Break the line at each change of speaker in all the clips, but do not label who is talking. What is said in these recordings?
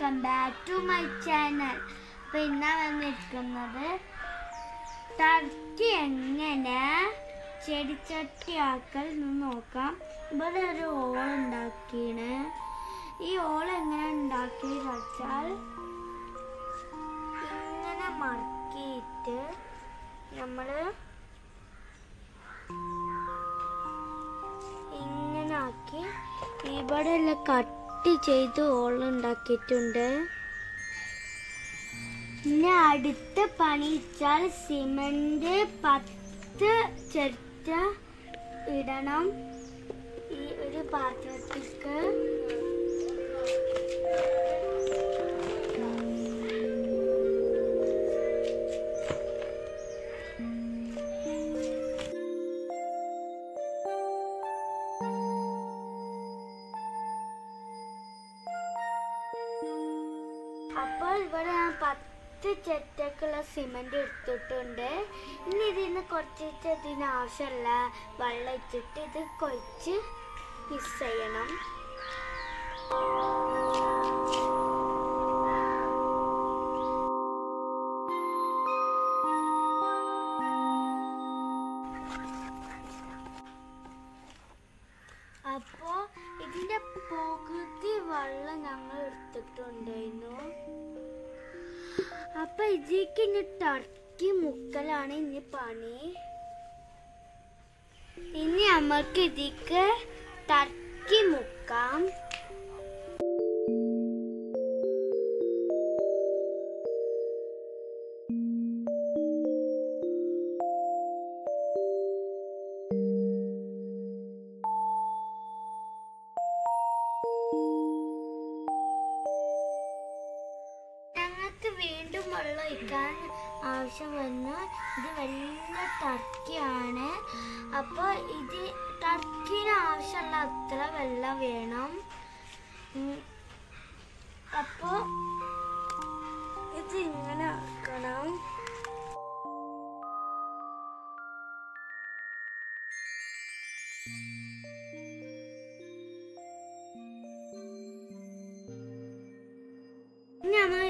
Welcome back to my channel അപ്പൊ ഇന്നാ വന്നിരിക്കുന്നത് ടർക്കി എങ്ങനെ ചെടിച്ചട്ടിയാക്കൽ നോക്കാം. ഇവിടെ ഒരു ഓൾ ഉണ്ടാക്കിയാണ് ഈ ഓൾ എങ്ങനെ ഉണ്ടാക്കി വെച്ചാൽ ഇങ്ങനെ മറക്കിയിട്ട് നമ്മൾ ഇങ്ങനെ ആക്കി. ഇവിടെയുള്ള എല്ലാം കട്ട് ചെയ്ത് ഓളുണ്ടാക്കിയിട്ടുണ്ട് പിന്നെ അടുത്ത പണി വെച്ചാൽ സിമന്റ് പത്ത് ചെറ്റ ഇടണം. ഈ ഒരു പാത്രത്തിക്ക് ഇവിടെ ഞാൻ പത്ത് ചെറ്റക്കുള്ള സിമന്റ് എടുത്തിട്ടുണ്ട്. ഇനി ഇതിന് കുറച്ച് ഇതിന് ആവശ്യമില്ല വെള്ളം ഇട്ടിട്ട് ഇത് കൊഴിച്ച് മിസ് ചെയ്യണം. അപ്പോ ഇതിന്റെ പകുതി വെള്ളം ഞങ്ങൾ എടുത്തിട്ടുണ്ടായിരുന്നു. അപ്പൊ ഇജിക്ക് ഇനി ടർക്കി മുക്കലാണ് ഇനി പണി. ഇനി നമ്മൾക്ക് ഇതിക്ക് ടർക്കി മുക്കാം. ഞങ്ങൾക്ക് വീണ്ടും വെള്ളം ഒഴിക്കാൻ ആവശ്യം വന്നു ഇത് വലിയ ടർക്കിയാണ്. അപ്പോൾ ഇത് ടർക്കിന് ആവശ്യമുള്ള അത്ര വെള്ളം വേണം. അപ്പോൾ ഇത് ഇങ്ങനെ ആക്കണം.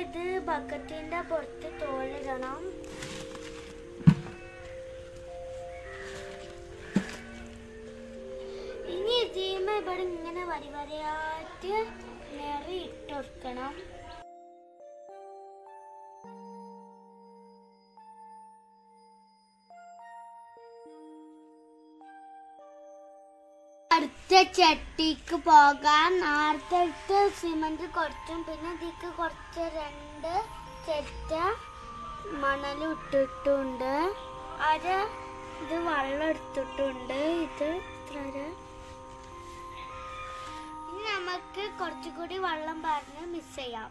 ഇത് ബക്കറ്റിന്റെ പുറത്ത് തോലിടണം. ഇനി ഇതിമ ഇവിടെ ഇങ്ങനെ വരി വരയായിട്ട് നേരെ ഇട്ട് അടുത്ത ചട്ടിക്ക് പോകാൻ നേരത്തെ സിമന്റ് കുറച്ചും പിന്നെ ഇതിക്ക് കുറച്ച് രണ്ട് ചെറ്റ മണൽ ഇട്ടിട്ടുണ്ട്. അത് ഇത് വെള്ളം എടുത്തിട്ടുണ്ട്. ഇത് ഇത്ര നമുക്ക് കുറച്ചുകൂടി വെള്ളം പറഞ്ഞ് മിസ് ചെയ്യാം.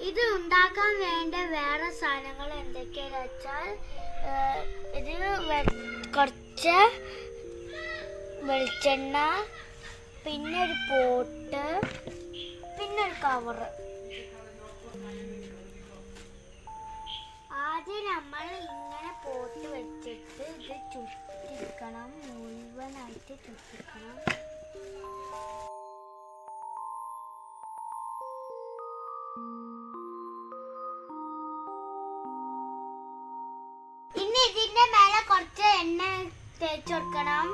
ഇത് ഉണ്ടാക്കാൻ വേണ്ട വേറെ സാധനങ്ങൾ എന്തൊക്കെയാന്ന് വെച്ചാൽ ഇതിന് കുറച്ച് വെളിച്ചെണ്ണ പിന്നെ ഒരു പോട്ട് പിന്നെ ഒരു കവർ ആദ്യം നമ്മൾ ഇങ്ങനെ പോട്ട് വെച്ചിട്ട് ഇത് ചുറ്റിക്കണം മുഴുവനായിട്ട് ചുറ്റിക്കണം ഇനി എണ്ണ തേച്ച് കൊടുക്കണം.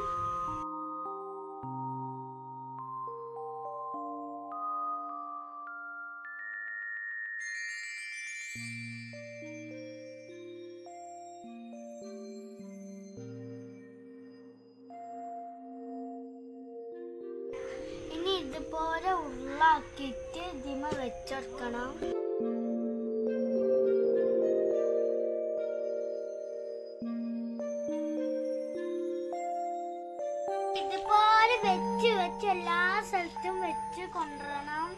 ഇനി ഇതുപോലെ ഉള്ളാക്കിയിട്ട് ഇതിമ വെച്ചെടുക്കണം. വെച്ച് കൊണ്ടുവരണം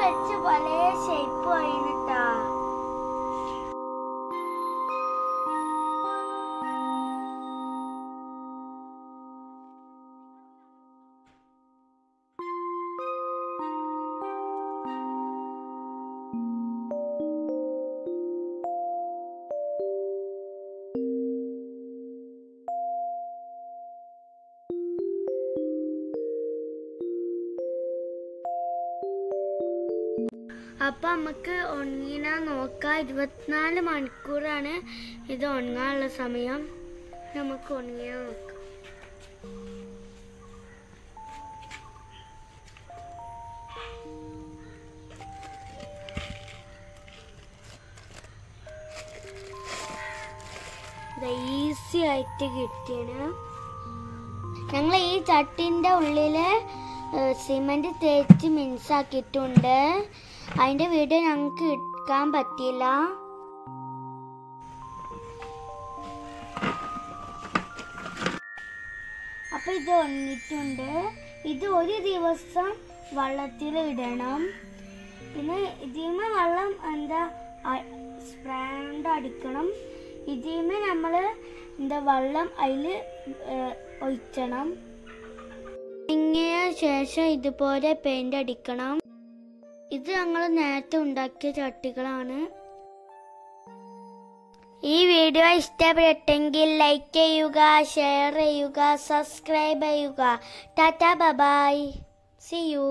വെച്ച് പോലെ ഷേപ്പ് അപ്പൊ നമുക്ക് ഉണങ്ങിനാ നോക്കാം. ഇരുപത്തിനാല് മണിക്കൂറാണ് ഇത് ഉണങ്ങാനുള്ള സമയം. നമുക്ക് ഉണങ്ങിയാ നോക്കാം. ഈസി ആയിട്ട് കിട്ടിയാണ്. ഞങ്ങൾ ഈ ചട്ടിന്റെ ഉള്ളിൽ സിമന്റ് തേച്ച് മിൻസാക്കിയിട്ടുണ്ട്. അതിന്റെ വീഡിയോ ഞങ്ങൾക്ക് എടുക്കാൻ പറ്റിയില്ല. അപ്പൊ ഇത് ഒന്നിട്ടുണ്ട്. ഇത് ഒരു ദിവസം വള്ളത്തിൽ ഇടണം. പിന്നെ ഇതിമേ വെള്ളം എന്താ സ്പ്രാൻഡ് അടിക്കണം. ഇതിമേ നമ്മൾ എന്താ വെള്ളം അതിൽ ഒഴിക്കണം ഇങ്ങിയ ശേഷം ഇതുപോലെ പെയിന്റ് അടിക്കണം. ഇത് ഞങ്ങൾ നേരത്തെ ഉണ്ടാക്കിയ ചട്ടികളാണ്. ഈ വീഡിയോ ഇഷ്ടപ്പെട്ടെങ്കിൽ ലൈക്ക് ചെയ്യുക ഷെയർ ചെയ്യുക സബ്സ്ക്രൈബ് ചെയ്യുക. Tata bye-bye C U